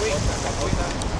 La buena.